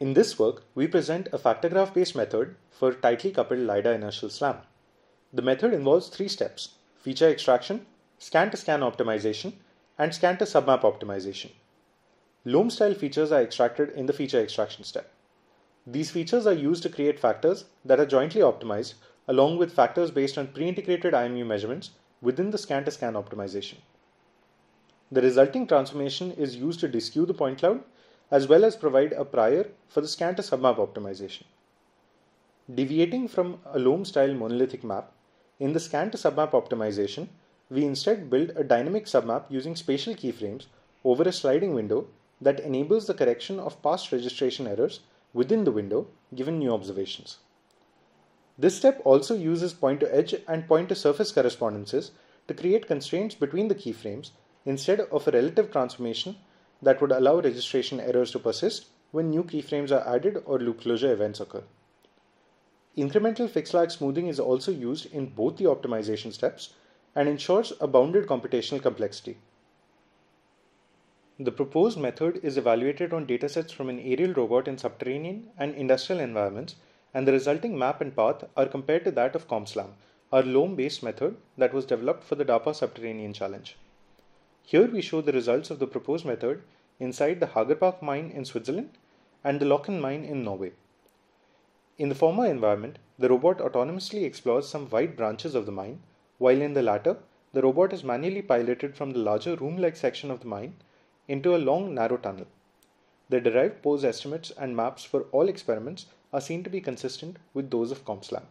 In this work, we present a factor graph based method for tightly coupled LiDAR inertial SLAM. The method involves three steps feature extraction, scan to scan optimization, and scan to submap optimization. Loam style features are extracted in the feature extraction step. These features are used to create factors that are jointly optimized along with factors based on pre-integrated IMU measurements within the scan to scan optimization. The resulting transformation is used to deskew the point cloud as well as provide a prior for the scan to submap optimization. Deviating from a Loam style monolithic map, in the scan to submap optimization, we instead build a dynamic submap using spatial keyframes over a sliding window that enables the correction of past registration errors within the window given new observations. This step also uses point to edge and point to surface correspondences to create constraints between the keyframes instead of a relative transformation that would allow registration errors to persist when new keyframes are added or loop closure events occur. Incremental fixed lag smoothing is also used in both the optimization steps and ensures a bounded computational complexity. The proposed method is evaluated on datasets from an aerial robot in subterranean and industrial environments, and the resulting map and path are compared to that of CompSLAM, our loam based method that was developed for the DARPA Subterranean Challenge. Here we show the results of the proposed method inside the Hagerbach mine in Switzerland and the Løkken mine in Norway. In the former environment, the robot autonomously explores some wide branches of the mine, while in the latter, the robot is manually piloted from the larger room-like section of the mine into a long narrow tunnel. The derived pose estimates and maps for all experiments are seen to be consistent with those of CompSLAM.